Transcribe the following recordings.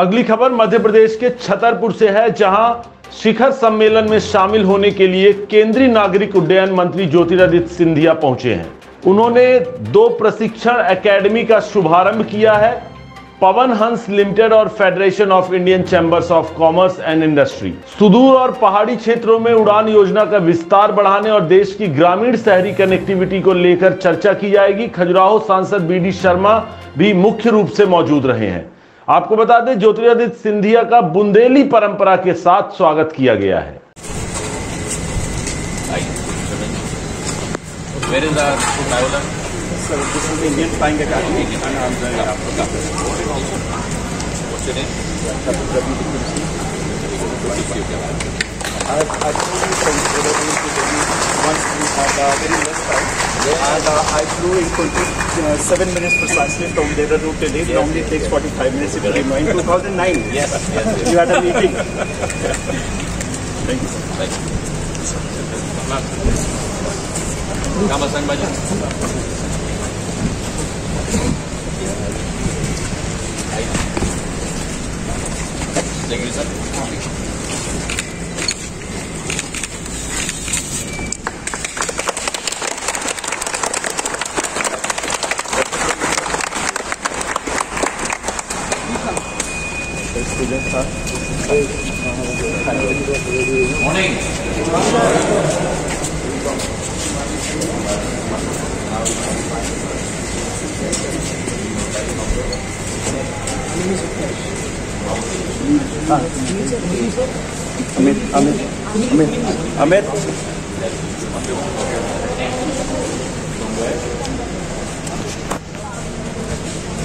अगली खबर मध्य प्रदेश के छतरपुर से है, जहाँ शिखर सम्मेलन में शामिल होने के लिए केंद्रीय नागरिक उड्डयन मंत्री ज्योतिरादित्य सिंधिया पहुँचे हैं। उन्होंने दो प्रशिक्षण एकेडमी का शुभारंभ किया है, पवन हंस लिमिटेड और federation of Indian chambers of commerce and industry. सुदूर और पहाड़ी क्षेत्रों में उड़ान योजना का विस्तार बढ़ाने और देश की ग्रामीण शहरी कनेक्टिविटी को लेकर चर्चा की जाएगी। खजुराहो सांसद बी डी शर्मा भी मुख्य रूप से मौजूद रहे हैं। आपको बता दें ज्योतिरादित्य सिंधिया का बुंदेली परंपरा के साथ स्वागत किया गया है। Thank is I've, I've only considered into the once we had uh, very less time. Yeah. And uh, I flew in 20, uh, 7 minutes precisely from Dehradun to Delhi. Yes, Normally yes, takes yes. 45 minutes if you know. In 2009, yes, yes, you had a meeting. Thank you, sir. Thank you. Thank you, sir. Morning. Amit, Amit, Amit, Amit.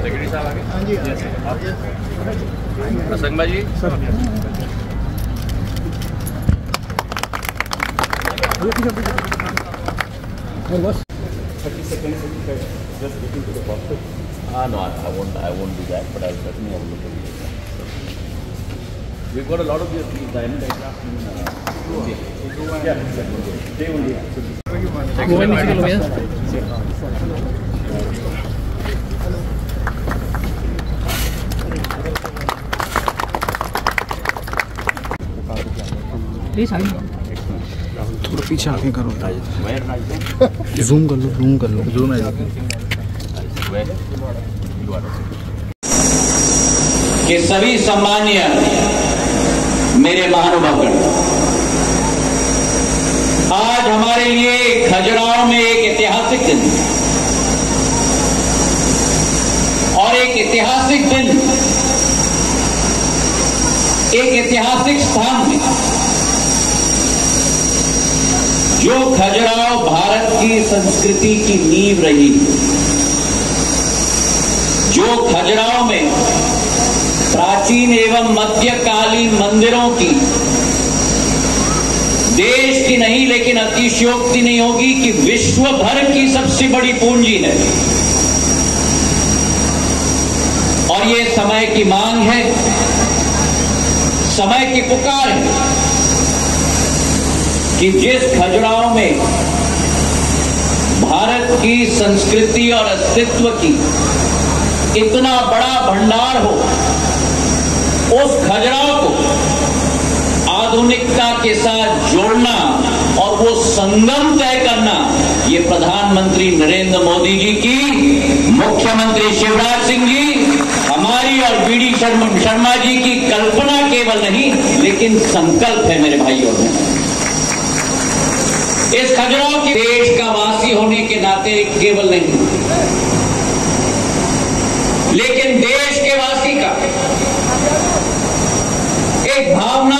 Secretary साहब आगे? प्रसंग भाजी Ah, no, I, I won't. I won't do that, but I'll certainly have a look at it. We've got a lot of your aircraft in uh. Yeah, they only. थोड़ा पीछे आगे करो। Zoom कर लो zoom कर लो। Zoom है। कि सभी सम्मान्य मेरे महानुभावगण आज हमारे लिए खजुराहो में एक ऐतिहासिक दिन और एक ऐतिहासिक दिन, एक ऐतिहासिक स्थान में जो खजुराहो भारत की संस्कृति की नींव रही, जो खजुराहो में प्राचीन एवं मध्यकालीन मंदिरों की देश की नहीं, लेकिन अतिशयोक्ति नहीं होगी कि विश्व भर की सबसे बड़ी पूंजी है। और ये समय की मांग है, समय की पुकार है कि जिस खजुराहो में भारत की संस्कृति और अस्तित्व की इतना बड़ा भंडार हो, उस खजुराहो को आधुनिकता के साथ जोड़ना और वो संगम तय करना, ये प्रधानमंत्री नरेंद्र मोदी जी की, मुख्यमंत्री शिवराज सिंह जी, हमारी और बीडी शर्मा शर्मा जी की कल्पना केवल नहीं, लेकिन संकल्प है मेरे भाइयों में। इस खजुराहो के देश का वासी होने के नाते केवल नहीं, लेकिन देश के वासी का। एक भावना